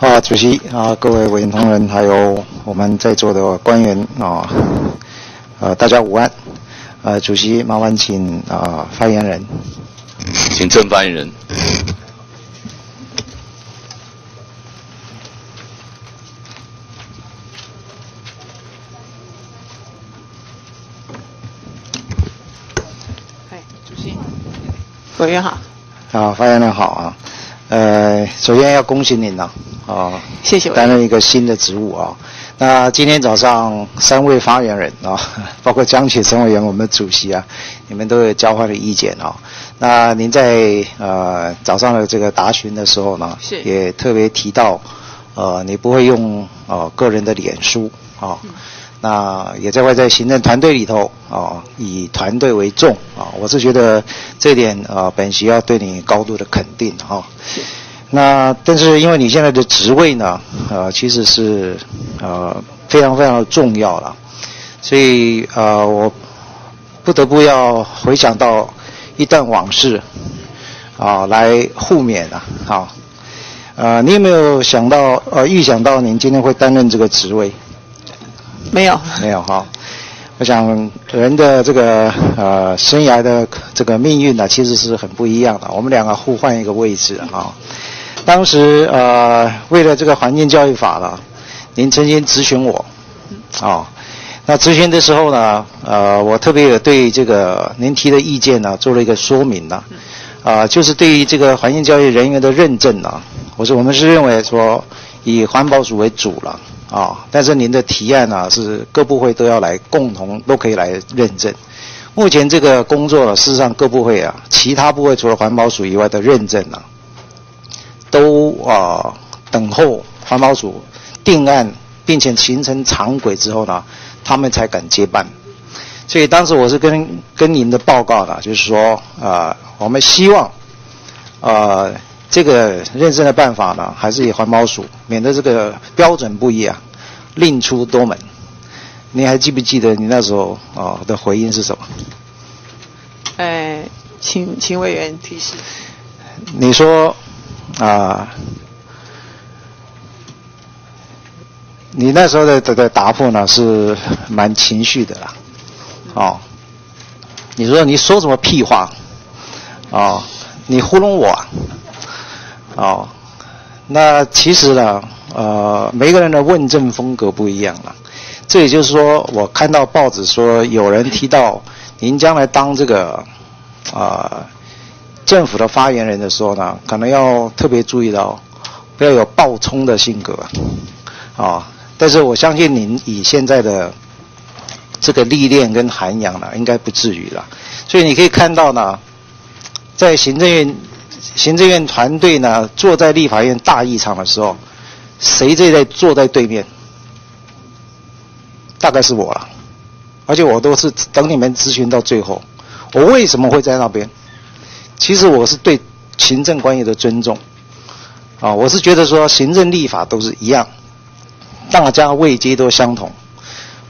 啊，主席啊，各位委员同仁，还有我们在座的官员啊，呃，大家午安。呃，主席麻烦请啊发言人，请正发言人。哎，主席，委员好。啊，发言人好啊。呃，首先要恭喜您呐，啊，谢谢。担任一个新的职务啊。那今天早上三位发言人啊，包括江启生委员，我们主席啊，你们都有交换的意见啊。那您在呃早上的这个答询的时候呢，是也特别提到，呃，你不会用呃个人的脸书啊。那也在外在行政团队里头啊，以团队为重啊，我是觉得这点啊，本席要对你高度的肯定哈。那但是因为你现在的职位呢，呃，其实是呃非常非常的重要了，所以呃我不得不要回想到一段往事啊，来互勉啊，好，呃，你有没有想到呃预想到您今天会担任这个职位？没有，没有哈。我想人的这个呃生涯的这个命运呢，其实是很不一样的。我们两个互换一个位置啊。当时呃为了这个环境教育法呢，您曾经咨询我，啊，那咨询的时候呢，呃我特别有对这个您提的意见呢做了一个说明呢，啊就是对于这个环境教育人员的认证呢，我说我们是认为说以环保署为主了。啊，但是您的提案呢，是各部会都要来共同都可以来认证。目前这个工作呢，事实上各部会啊，其他部会除了环保署以外的认证呢，都啊等候环保署定案，并且形成常轨之后呢，他们才敢接办。所以当时我是跟跟您的报告呢，就是说啊，我们希望啊。这个认证的办法呢，还是以环保署，免得这个标准不一啊，另出多门。你还记不记得你那时候啊的回应是什么？呃，请请委员提示。你说啊，你那时候的这个答复呢是蛮情绪的啦，哦，你说你说什么屁话？哦，你糊弄我。哦，那其实呢，呃，每个人的问政风格不一样了。这也就是说，我看到报纸说有人提到您将来当这个啊政府的发言人的时候呢，可能要特别注意到，不要有暴冲的性格啊。但是我相信您以现在的这个历练跟涵养呢，应该不至于了。所以你可以看到呢，在行政院。行政院团队呢，坐在立法院大议场的时候，谁在在坐在对面？大概是我了，而且我都是等你们咨询到最后。我为什么会在那边？其实我是对行政官员的尊重，啊，我是觉得说行政立法都是一样，大家位阶都相同。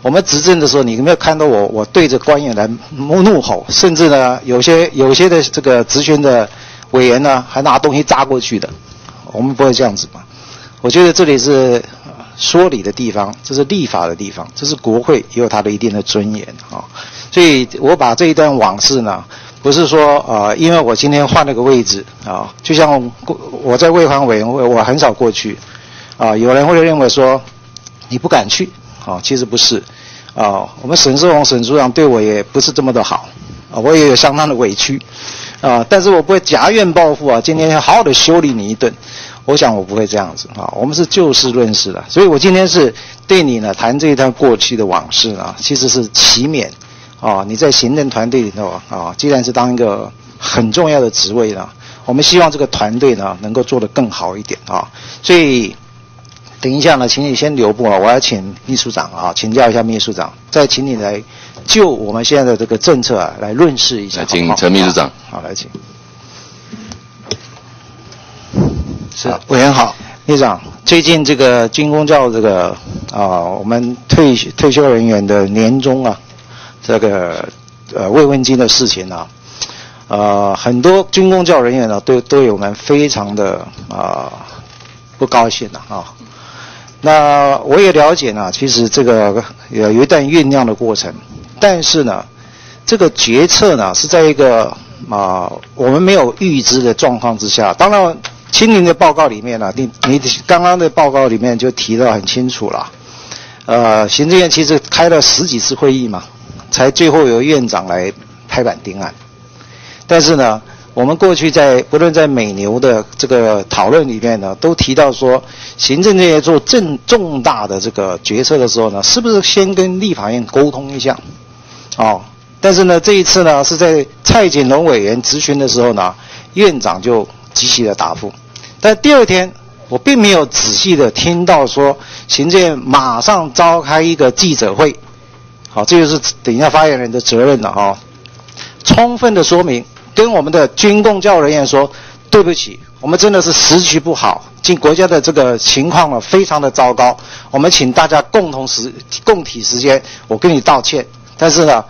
我们执政的时候，你有没有看到我？我对着官员来怒吼，甚至呢，有些有些的这个咨询的。委员呢，还拿东西扎过去的，我们不会这样子嘛？我觉得这里是说理的地方，这是立法的地方，这是国会也有它的一定的尊严啊。所以我把这一段往事呢，不是说啊，因为我今天换了个位置啊，就像我在卫环委员会，我很少过去啊。有人会认为说你不敢去啊，其实不是啊。我们沈世宏沈组长对我也不是这么的好啊，我也有相当的委屈。啊！但是我不会夹怨报复啊！今天要好好的修理你一顿，我想我不会这样子啊！我们是就事论事的，所以我今天是对你呢谈这一段过去的往事啊，其实是祈勉啊！你在行政团队里头啊，既然是当一个很重要的职位呢，我们希望这个团队呢能够做得更好一点啊！所以等一下呢，请你先留步啊！我要请秘书长啊，请教一下秘书长，再请你来。就我们现在的这个政策啊，来论事一下。来请陈秘书长。好，来请。是委员好，秘书长。最近这个军工教这个啊，我们退退休人员的年终啊，这个呃慰问金的事情啊，呃，很多军工教人员呢，都都有我们非常的啊不高兴了啊。那我也了解呢，其实这个有一段酝酿的过程，但是呢，这个决策呢是在一个啊我们没有预知的状况之下。当然，清零的报告里面呢，你你刚刚的报告里面就提到很清楚了。呃，行政院其实开了十几次会议嘛，才最后由院长来拍板定案。但是呢，我们过去在不论在美牛的这个讨论里面呢，都提到说，行政这些做正重大的这个决策的时候呢，是不是先跟立法院沟通一下？哦，但是呢，这一次呢，是在蔡锦龙委员质询的时候呢，院长就积极的答复，但第二天。我并没有仔细的听到说，行政马上召开一个记者会，好，这就是等一下发言人的责任了哈。充分的说明，跟我们的军工教人员说，对不起，我们真的是时局不好，进国家的这个情况呢非常的糟糕，我们请大家共同时共体时间，我跟你道歉。但是呢，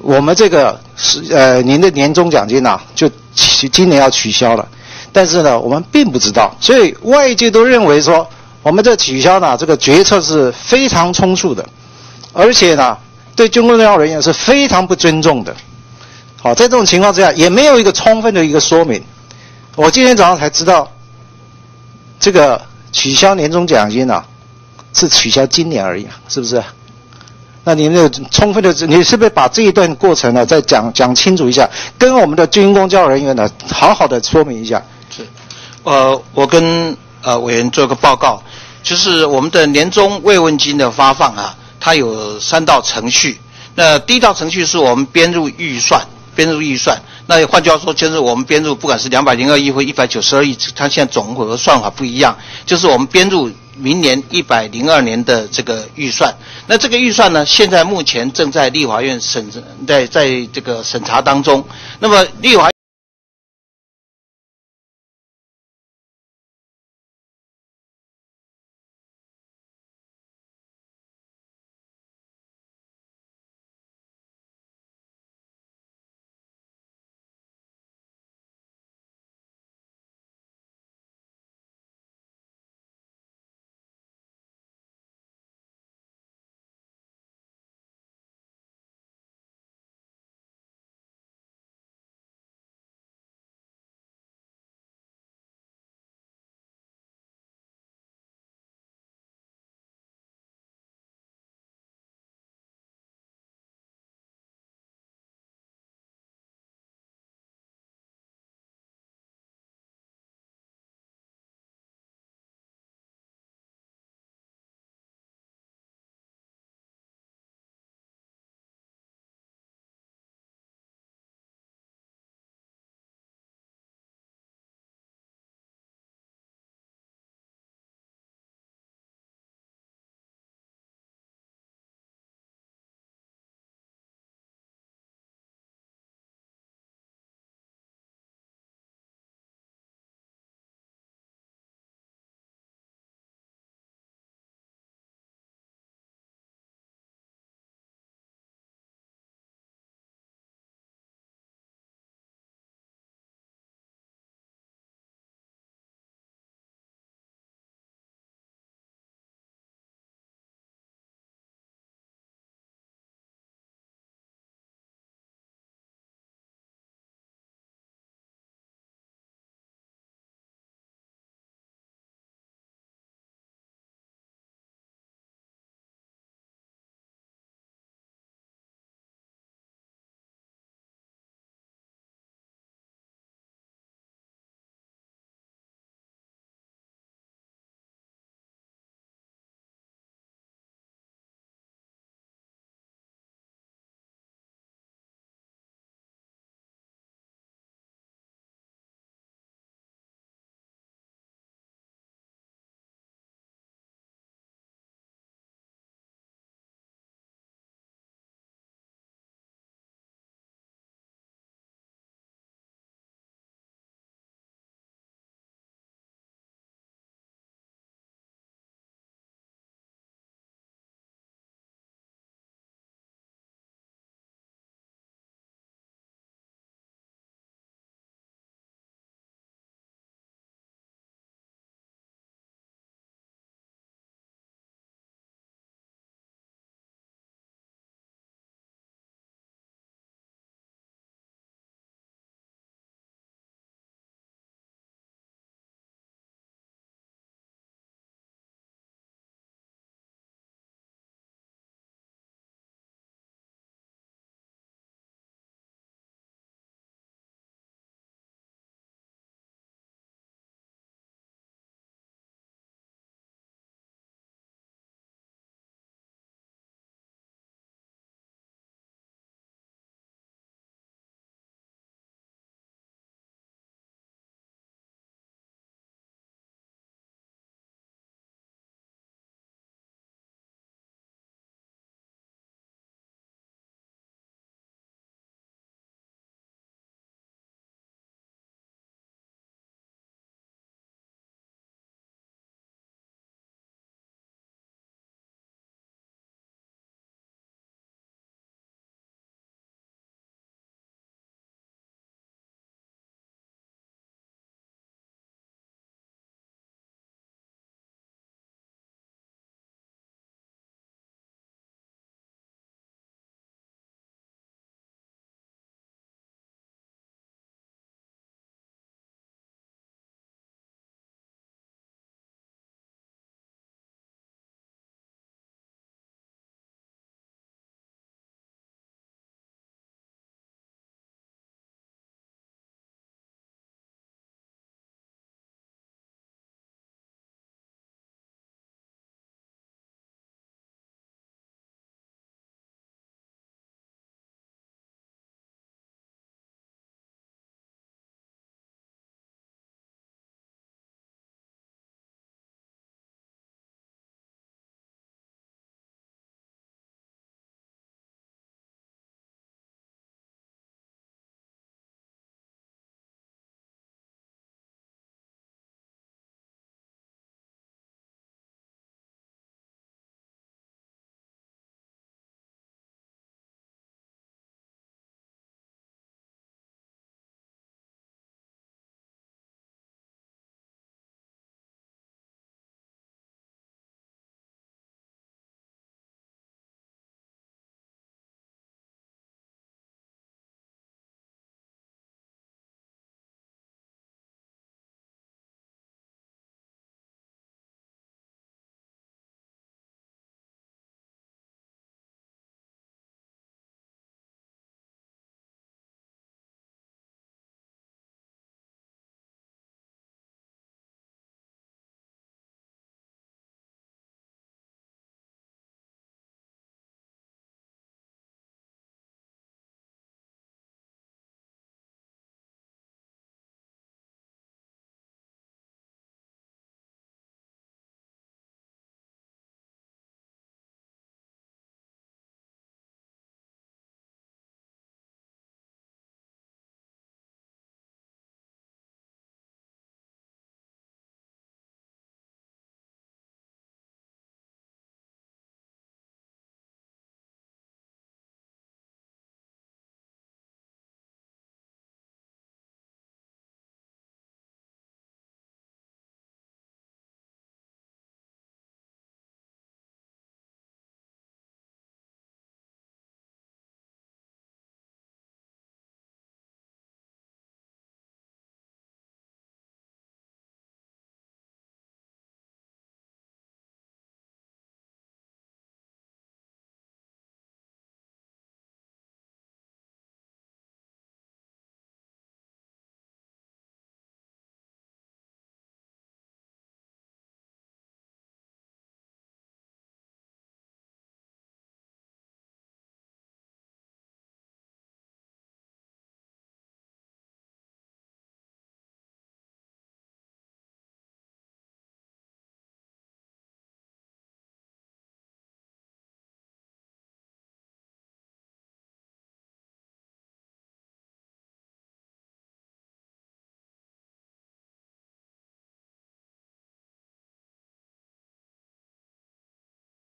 我们这个是呃您的年终奖金呐，就取今年要取消了。但是呢，我们并不知道，所以外界都认为说，我们这取消呢，这个决策是非常匆促的，而且呢，对军工教人员是非常不尊重的。好，在这种情况之下，也没有一个充分的一个说明。我今天早上才知道，这个取消年终奖金啊，是取消今年而已，是不是？那你们有充分的，你是不是把这一段过程呢，再讲讲清楚一下，跟我们的军工教人员呢，好好的说明一下？是，呃，我跟呃委员做个报告，就是我们的年终慰问金的发放啊，它有三道程序。那第一道程序是我们编入预算，编入预算。那换句话说，就是我们编入，不管是两百零二亿或一百九十二亿，它现在总和算法不一样，就是我们编入明年一百零二年的这个预算。那这个预算呢，现在目前正在立法院审，在在这个审查当中。那么立法。